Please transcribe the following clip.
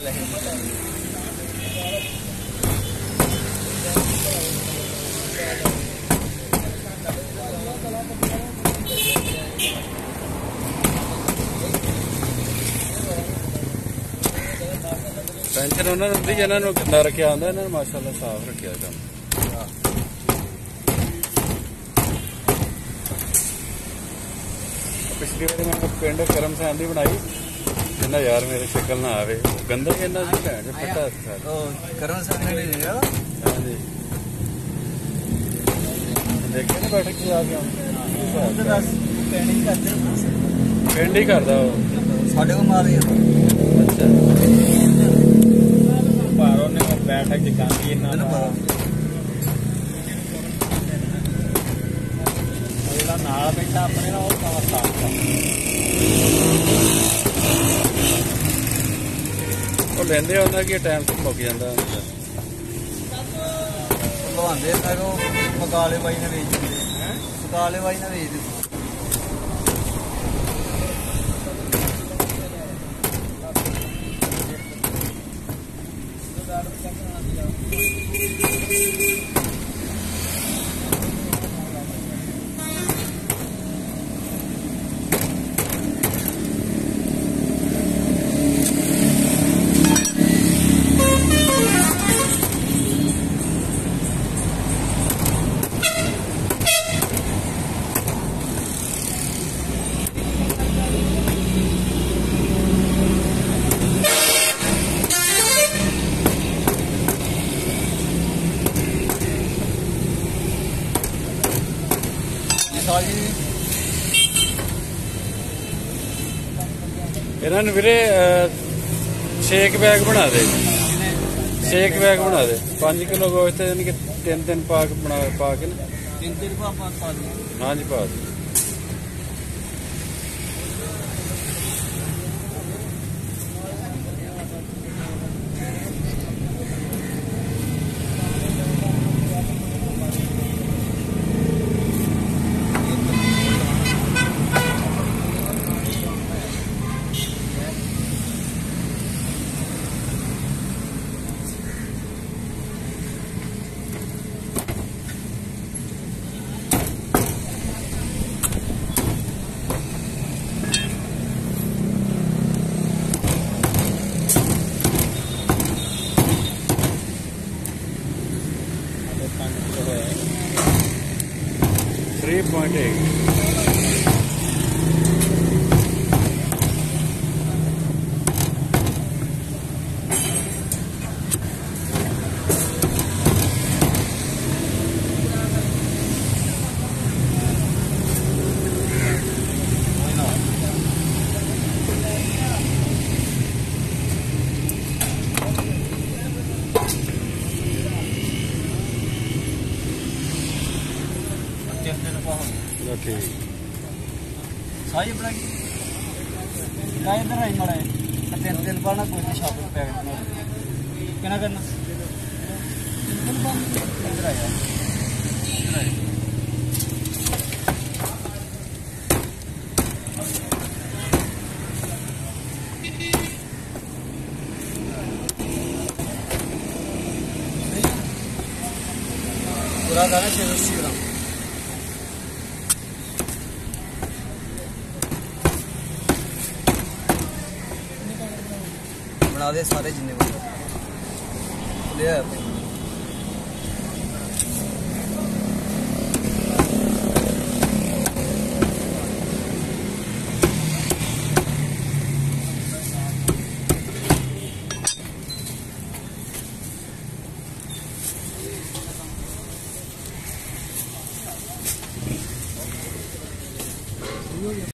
Tension ਉਹਨਾਂ ਨੂੰ ਹੁੰਦੀ ਜਿਹਨਾਂ ਨੂੰ ਗੰਦਾ ਰੱਖਿਆ ਹੁੰਦਾ, ਇਹਨਾਂ ਨੂੰ ਮਾਸ਼ਾਅੱਲਾ ਸਾਫ਼ ਰੱਖਿਆ ਜਾਂਦਾ। ਪਿਛਲੀ ਵਾਰੀ ਮੈਂ ਪਿੰਡ ਕਰਮ ਸੈਨ ਦੀ ਬਣਾਈ। ਕਹਿੰਦਾ ਯਾਰ ਮੇਰੇ ਸ਼ਕਲ ਨਾ ਆਵੇ। ਗੰਦਾ ਹੀ ਇਹਨਾਂ ਦੀ ਭੈਣ ਚ ਫੱਟਾ ਉਹ ਕਰਨ ਸਿੰਘ ਨੇ ਨਹੀਂ ਲਿਆ। ਹਾਂਜੀ। ਦੇਖੇ ਨਾ ਬੈਠਕ ਚ ਆ ਗਿਆ ਉਹਦੇ ਦੱਸ ਪੈਣੀ ਕਰਦੇ ਪਿੰਡ ਹੀ ਕਰਦਾ ਉਹ? ਸਾਡੇ ਕੋਲ ਮਾਰ ਅੱਛਾ। ਪਰ ਉਹਨੇ ਬੈਠਕ ਚ ਗਾਂਧੀ ਇਹਨਾਂ ਦਾ ਜਿਹੜਾ ਨਾਲ ਬੈਠਾ ਆਪਣੇ ਨਾਲ ਉਹ ਸਾਫ਼ ਸਾਫ਼ ਲੈਂਦੇ ਹੁੰਦਾ ਕਿ ਟਾਈਮ ਤੇ ਮੁੱਕ ਜਾਂਦਾ। ਲਵਾਉਂਦੇ ਤਾਂ ਉਹ ਮਕਾਲੇ ਬਾਈ ਨੇ ਵੇਚ ਦਿੱਤੇ। ਮਕਾਲੇ ਬਾਈ ਨੇ ਵੇਚ ਦਿੱਤੇ। ਇਹਨਾਂ ਨੂੰ ਵੀਰੇ ਸ਼ੇਕ ਬੈਗ ਬਣਾ ਦੇ। ਸ਼ੇਕ ਬੈਗ ਬਣਾ ਦੇ। 5 ਕਿਲੋ ਗੋਸ਼ਤ ਯਾਨੀ ਕਿ ਤਿੰਨ ਤਿੰਨ ਪਾ ਕੇ ਬਣਾ ਪਾ ਕੇ ਨਾ। ਤਿੰਨ ਤਿੰਨ ਕੋ ਆਪਾਂ ਪਾ ਦਿੰਦੇ ਹਾਂਜੀ ਪਾ ਦੇ। 3.8 ഓക്കെ സായി ഇവിടെ ഇതായതറ ഇവിടെ മറ്റേ തെൽപ്പാണ് പോയിട്ട് ഷോപ്പിൽ പേടുന്നത് കിണക്കണ്ണ എന്തരായോ Buradan da çalışıyorum. ਦੇ ਸਾਰੇ ਜਿੰਨੇ ਕੋਲ ਲੈ